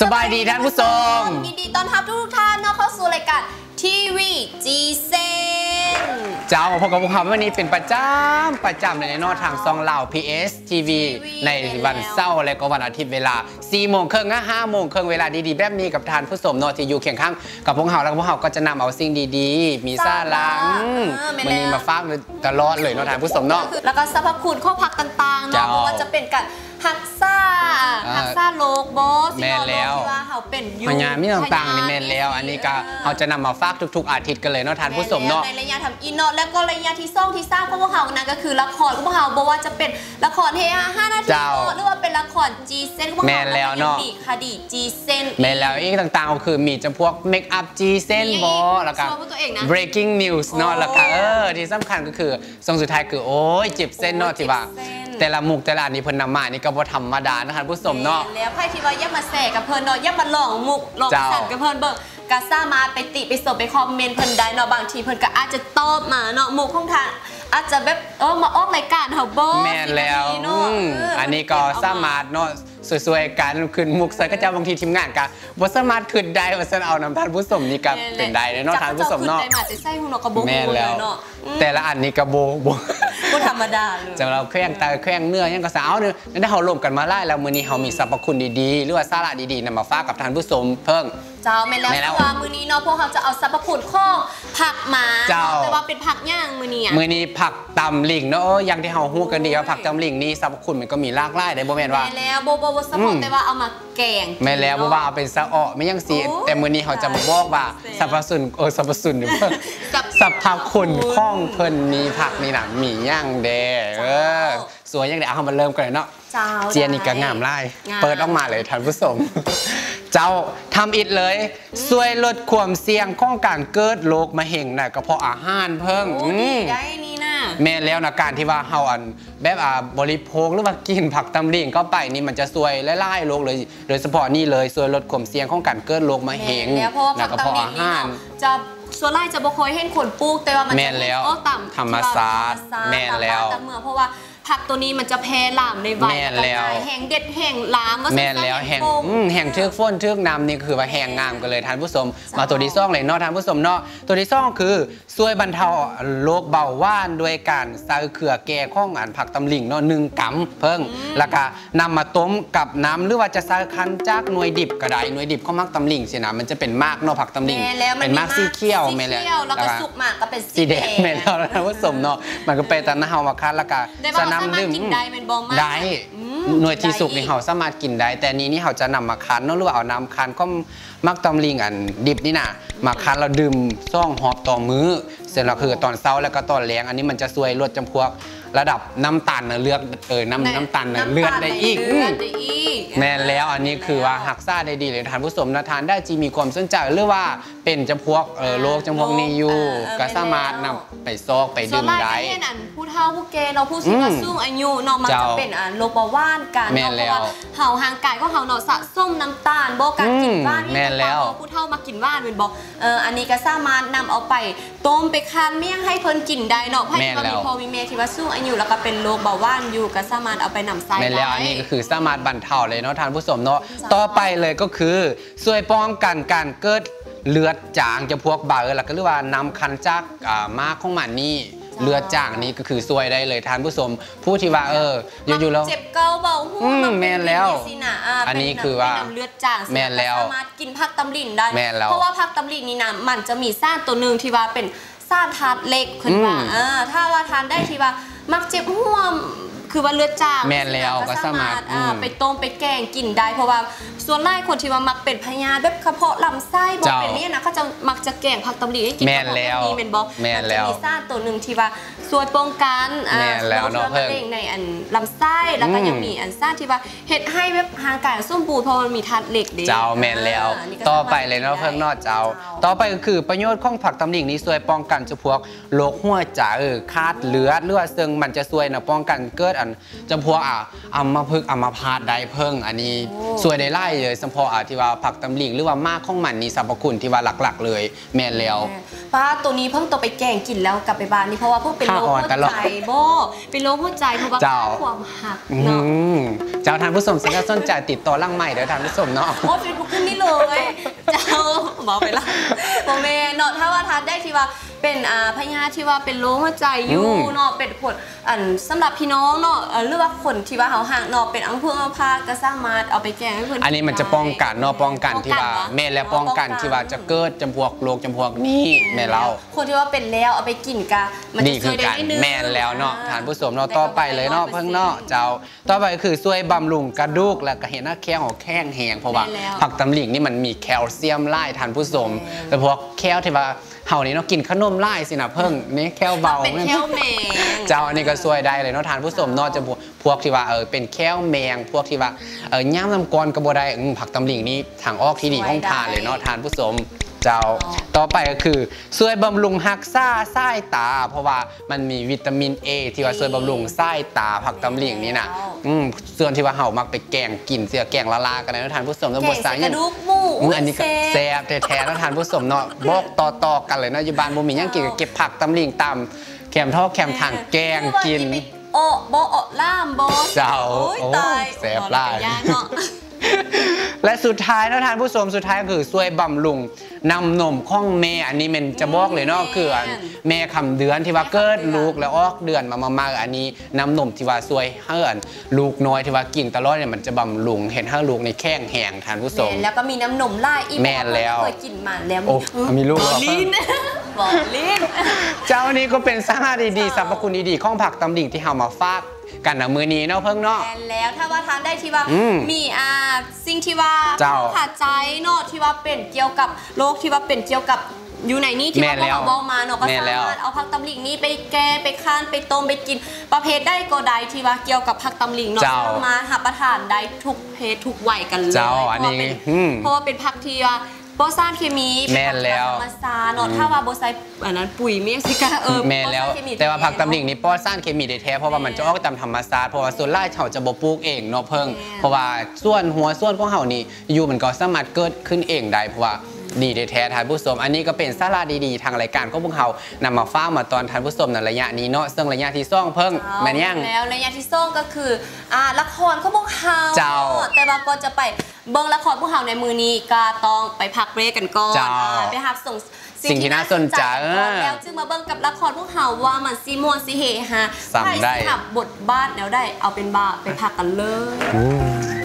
สบายดีท่านผู้ชมยินดีต้อนรับทุกท่านเนาะเข้าสู่รายการทีวีจีเซนเจ้าพบกับพวกเขาวันนี้เป็นประจำประจำเลยในนอทางซองเหล่า PS TV ในวันเสาร์และก็วันอาทิตย์เวลา 4 โมงครึ่งนะ5โมงครึ่งเวลาดีๆ แบบนี้กับทานผู้ชมเนอที่อยู่เคียงข้างกับพวกเขาแล้วก็พวกเขาก็จะนำเอาสิ่งดีๆ มีซ่าล้างวันนี้มาฝากตลอดเลยเนอทานผู้ชมเนาะแล้วก็สรรพคุณข้อพักต่างๆเจ้าเนาะเพราะว่าจะเป็นการฮักซ่าอ่าฮักซ่าโลกบอสแม่นแล้วที่ว่า เขาเป็นอยูพญามีต่างๆนี่แม่นแล้ว อันนี้ก็เขาจะนำมาฝากทุก ๆ อาทิตย์กันเลยเนาะทานผู้ชมเนาะในระยะทำอินเนาะแล้วก็ระยะที่ซ่องที่สร้างของพวกเขานั่นก็คือละครของพวกเขาบอกว่าจะเป็นละครเฮฮาห้านาทีเจ้าเนาะหรือว่าเป็นละครจีเซนของพวกเขาแม่นแล้วเนาะก็ยังมีคดีจีเซนแม่นแล้วอีกต่างๆก็คือมีจำพวกเมคอัพจีเส้นมีบอแล้วก็โชว์ของตัวเองนะ breaking news เนาะโอ้แล้วก็เออที่สำคัญก็คือทรงสุดท้ายคือโอ้ยเจ็บเส้นเนาะโอ้ยที่ว่าเจ็บเส้นแต่ละมุกแต่ละอันนี้เพิ่นนำมานี่ก็บ่ธรรมดานะท่านผู้ชมเนาะแล้วไพ่ที่ว่าอย่ามาแสกกับเพิ่นเนาะอย่ามาหลองมุกหลองเจ้าสั่นกับเพิ่นเบิ่งกะซ่ามาไปติไปสบไปคอมเมนต์เพิ่นได้เนาะบางทีเพิ่นก็อาจจะตอบมาเนาะมุกของทางอาจจะแบบเออมาออกรายการเฮาบ่แม่นแล้วสิบนาทีเนาะอืมเอันนี้ก็สามารถเนาะ สวยๆกันขึ้นมุกใส่ก็จะบางทีทีมงานก็บ่สามารถขึ้นได้ว่าซั่นเอานำท่านผู้ชมนี่ก็เป็นได้เนาะท่านผู้ชมเนาะจักจ้ขึ้ได้มาแต่ไส้หุ่นเนาะก็บ่ฮู้แม่นเลแล้วยเนาะอืมแต่ละอันนี้ก็บ่บ่บ่ธรรมดาเลยจะเราแข้งตาแข้งเนื้อยังก็สาวเนี่ยนั่นถ้าเราลมกันมาไล่แล้วมื้อนี้เรามีสรรพคุณดีๆหรือว่าสาระดีๆนำมาฝากกับท่านผู้ชมเพิ่งเจ้าแม่นแล้วแม่นแล้วเพราะว่ามื้อนี้เนาะพวกเขาจะเอาสรรพคุณของผักมาเจ้าแต่ว่าเป็นผักย่างมื้อนี้อะมื้อนี้ผักตำลิงเนาะเอออย่างที่เราฮู้กันดีว่าผักตำลิงนี่สรรพคุณมันก็มีหลากหลายได้บ่แม่นว่าแม่แล้วโบโบโบสปอร์อืตมแต่ว่าเอามาแกงแม่แล้วบ่ว่าเอาเป็นสะเอาะไม่ยังสิโอ้แต่มื้อนี้เขาจะมาบอกว่าสรรพคุณเออสรรพคุณอยู่เพิ่งสรรพสรรพคุณของเพิ่นมีผักนี่น่ะมีย่างเด้เออสวยยังไดเอาเฮามาเริ่มกันเลยเนาะเจ้าเจียนี่ก็งามไล่งามเปิดออกมาเลยท่านผู้ชมเจ้าทำอิดเลยช่วยลดความเสี่ยงของการเกิดโรคมะเร็งในกระเพาะอาหารเพิ่งโอ้อืดีมได้นี่ นะแม่นแล้วนะการที่ว่าเฮาอันแบบอ่าบริโภคหรือว่ากินผักตำลิงเข้าไปนี่มันจะช่วยไล่ๆโรคเลยโดยเฉพาะนี่เลยช่วยลดความเสี่ยงของการเกิดโรคมะเร็งแม่นแล้วเพราะว่าในผักกระตำเพาะลิงอานี่หารเนาะจะส่วนไล่จะบ่เคยเห็นคนปลูกแต่ว่ามันจะแม่นแล้วโอ้ต่ำธรรมศาสตร์ธรรมศาสตร์แม่นแล้วตามบ้าตามเมืองเพราะว่า ผักตัวนี้มันจะแพร่หลามในใบแม่นแล้วก็ได้แห้งเด็ดแห้งลามว่าแม่นแล้วแห่งอืมแห่งเทือกฝนเทือกน้ำนี่คือว่าแห่งงามกันเลยท่านผู้ชมมาตัวที่สองเลยเนาะท่านผู้ชมเนาะตัวที่สองคือช่วยบรรเทาโรคเบาหวานด้วยการใส่เขือแก่ข้องอันผักตำลิงเนาะหนึ่งกำเพิ่งแล้วก็นำมาต้มกับน้ำหรือว่าจะใส่คั้นจากหน่วยดิบก็ได้หน่วยดิบข้าวมักตำลิงสินะมันจะเป็นมากเนาะผักตำลิงแม่แล้วเป็นมากสีเขียวสีแม่แล้วเขียวแล้วก็สุกมากก็เป็นสีแดงแม่แล้วท่านผู้ชมเนาะมันก็เป็นตามน้ำเฮามาคั้นแล้วก็ได้ว่าจะเราสามารถนำดื่มกินได้เป็นบองมากได้อืมหน่วยที่สุกได้นี่อีกเขาสามารถกินได้ แต่นี้นี่เขาจะนำมาคั้นเนอะหรือว่าเอาน้ำคั้นก็มักตำลิงอันดิบนี่น่ะมาคั้นเราดื่มซ่องหอบต่อมื้อ เสร็จแล้วคือตอนเช้าแล้วก็ตอนแรงอันนี้มันจะช่วยลดจำพวกระดับน้ำตาลในเลือดเออน้ำน้ำตาลในเลือดได้อีกน้ำตาลในเลือดได้อีกแม่นแล้วอันนี้คือว่าหักซ่าได้ดีเลยทานผู้ชมนะทานได้จีมีความสนใจหรือว่าเป็นจำพวกเออโรคจำพวกนี้อยู่เออเออก็สามารถนำไปซอกไปส่วดื่นมมากได้ ที่เห็นอันผู้เฒ่าผู้แก่เนาะผู้สูงอืมสูงอายุเนาะมันเจ้าจะเป็นอันโรคเบาหวานกันแม่นเนาะเพแล้วราะว่าเห่าห่างกายของเห่าเนาะสะสมน้ำตาลบ่การกินหว่านอืมแม่นแล้วต่างๆเนาะผู้เฒ่ามากินหว่านเป็นบ่เอออันนี้ก็สามารถนำเอาไปต้มไปคั้นเมี่ยงให้เพิ่นกินได้เนาะเพราะแม่นว่าแล้มีวพ่อมีแม่ที่ว่าสูงอายุแล้วก็เป็นโรคเบาหวานอยู่ก็สามารถเอาไปนำใส่ในแล้วได้อันนี้ก็คือสามารถบรรเทาเลยเนาะทานผู้ชมเนาะต่อไปเลยก็คือช่วยป้องกันการเกิดเลือดจางจะพวกบาเออแล้วก็เรียกว่านำคันจากอ่ามาของมันนี่ เลือดจางนี่ก็คือช่วยได้เลยทานผู้ชมผู้ที่ว่าเอออยู่ๆแล้วเจ็บเกาเบาหัวอืมมันเป็นแม่นแล้วสินะอ่าอันนี้เป็คือว่าเป็นน้ำเลือดจางแม่นแล้วสามารถกินผักตำลินได้แม่นแล้วเพราะว่าผักตำลินนี่นะมันจะมีซ่านตัวหนึ่งที่ว่าเป็นซ่านทานเหล็กขึ้นว่าอืมอ่าถ้าว่าทานได้ที่ว่ามักเจ็บหัว คือว่าเลือดจางแม่นแล้วก็สามารถอ่อืมไปต้มไปแกงกินได้ เพราะว่าส่วนไล่คนที่ว่ามักเป็นพยาธิแบบกระเพาะลำไส้บ่เจ้าเป็นเนี่ยนะเขาจะมักจะแกงผักตำลินให้กินแม่นแล้วเพราะามันมีเป็นบ่แม่นแล้วจะมีซ่านตัวหนึ่งที่ว่าช่วยป้องกันอ่าแม่นแล้วเนาะโรคมร็งในอันลำไส้แล้วก็อืมยังมีอันซ่านที่ว่าเห็ดให้แบบห่างกายสมบูรณ์เพราะมันมีธาตุเหล็กเด้เจ้าแมนแล้วานี่ก็ต่อไปเลยเนาะสมรถเพิ่งนอดเจ้าเจ้า ต่อไปก็คือประโยชน์ของผักตำลิงนี้ช่วยป้องกันเฉพวกโรคหัวใจเออคาดเลือดหรือว่าซึ่งมันจะช่วยนะป้องกันเกิดอันนจำพวกอะอัมพฤกษ์อัมพาตได้เพิ่ง อันนี้โอ้สวยได้ไล่เลยสมพออะที่ว่าผักตำลิงหรือว่ามากของมันนี่สรรพคุณที่ว่าหลักๆ เลยแม่นแล้วป้าตัวนี้เพิ่งตัวไปแกงกินแล้วกลับไปบ้านนี่เพราะว่าเพิ่งเป็นโรคข้าวอ่อนหัวกันหรอใจโบเป็นโรคหัวใจเพราะว่าเจ้าความหักอืเนาะมเจ้าท่านผู้ชมสิก็สนใจติดต่อร่างใหม่เด้อท่านผู้ชมเนาะโอ้เฟซบุ๊กขึ้นนี่เลยเจ้าบอกไปละโมเมเนาะถ้าว่าทานได้ที่ว่า เป็นอ่าพญาธิที่ว่าเป็นโรคหัวใจอยู่อืมเนาะเป็นผลอันสำหรับพี่น้องเนาะเอ่อหรือว่าคนที่ว่าเขาห่างเนาะเป็นอังพุงอังพาก็สามารถเอาไปแกงให้เพื่อนอันนี้มันจะป้องกันเนาะป้องกันที่ว่าป้องแม่และป้องกันที่ว่าจะเกิดจำพวกโรคจำพวกนี้แม่เล่าคนที่ว่าเป็นแล้วเอาไปกินกะมันจะนี่คือช่วยได้การนิดนึงแม่นแล้วเนาะอ่ทานผู้ชมเนาะต่อไปเลยเนาะเพิ่งเนาะเจ้าต่อไปคือช่วยบำรุงกระดูกและก็เห็นหน้าแข้งของแข้งแหงเพราะว่าแม่นแล้วผักตำลิงนี่มันมีแคลเซียมไล่ทานผู้ชมแต่พวกแคลที่ว่า เฮานี่เนาะกินขนมไล่สินะเพิ่งนี่แคลเบาเป็นแค่แมงเจ้าอันนี้ก็ช่วยได้เลยเนาะทานผู้ชมเนาะจะพวกพวกที่ว่าเออเป็นแค้วแมงพวกที่ว่าเออย่ามน้ำกรกระบได้อืมผักตำลิงนี่ทางออกที่ดีของทานเลยเนาะทานผู้ชม เจ้า ต่อไปก็คือช่วยบำรุงฮักซ่าไส้ตา เพราะว่ามันมีวิตามิน A ที่ว่าช่วยบำรุงไส้ตาผักตำลิงนี่นะอืมส่วนที่ว่าเฮามักไปแกงกินเสียแกงละลากันนะเนาะทานผู้ชมแล้วแกบงทใส่สายกยัระงดูกหมูอืมอันนี้ก็แซ่แซ่บแท้ๆแล้วทานผู้ชมเนาะบอกต่อๆกันเลยเนาะอยู่บ้านบ่มีหยังกินก็เก็บผักตำลิงตามแคมท่อแคมทางแกงกินโอโบโอล่ามโบเจ้าโอ้ยโอ้ตายแซ่บหลายโอ้ยเนาะ และสุดท้ายนะท่านผู้ชมสุดท้ายก็คือช่วยบำรุงนำนมข้องแม่อันนี้มันจะบอกเลยเนาะคืออันแม่คำเดือนที่ว่าเกิดลูกแล้วออกเดือนมามามาอันนี้น้ำนมที่ว่าช่วยให้อันลูกน้อยที่ว่ากินตลอดเนี่ยมันจะบำรุงเห็นให้ลูกในแข้งแห้งท่านผู้ชมแม่นแล้วก็มีน้ำนมไล่อีกแม่นแล้วเคยกินมาแล้วโอ้มีลูกบแล้อวลิ้นบอกลิ้นเจ้านี้ก็เป็นสาระดีๆสรรพคุณดีๆของผักตำดิ่งที่เฮามาฝาก กันนะมือนี้เนาะเพิ่งเนาะแม่นแล้วถ้าว่าทานได้ที่ว่าอืมมีอ่าสิ่งที่ว่าเจ้าขาดใจเนาะที่ว่าเป็นเกี่ยวกับโรคที่ว่าเป็นเกี่ยวกับอยู่ในนี้ที่แม่ว่านแล้วเราเว้ามาเนาะก็แม่นสาแล้วมารถเอาผักตำลิงนี้ไปแกงไปค้านไปต้มไปกิน ประเภทได้ก็ได้ที่ว่าเกี่ยวกับผักตำลิงเนาะเจ้าสามารถหับประทานได้ทุกเพศทุกวัยกันเลยเจ้าอันนี้เพราะว่าเป็นอืมเพราะว่าเป็นผักที่ว่า โบซานเคมีแม่นแล้วธรรมศาสตร์เนาะถ้าว่าโบไซอันนั้นปุ๋ยเมียสิกาเออแม่แล้วบ่ใส่เคมีแต่ว่าผักตำลิงนี่ปลอดสารเคมีได้แท้เพราะว่ามันจะออกตามธรรมชาติเพราะว่าส่วนไร่เขาจะบ่ปลูกเองเนาะเพิ่งแม่เพราะว่าส่วนหัวส่วนของเฮานี่อยู่มันก็สามารถเกิดขึ้นเองได้เพราะว่าดีได้แท้ท่านผู้ชมอันนี้ก็เป็นสาระดีๆ ทางรายการของพวกเรานำมาฟ้ากมาตอนท่านผู้ชมในระยะนี้เนาะซึ่งระยะที่ซ่องเพิ่งแม่นยังแล้วระยะที่ส่งก็คืออ่าละครของพวกเฮาเจ้าแต่ว่าก่อนจะไป เบิ่งละครพวกเฮาในมือนี้ก็ต้องไปพักเบรกกันก่อนเจ้าอ่าไปหับส่งสิ่งที่น่าสนใจก่อนแล้วจึงมาเบิ่งกับละครพวกเฮาว่ามันซีมวนซีเฮฮาซ้ำได้ใครสิหับบทบาทแนวได้เอาเป็นบ้าไปพักกันเลย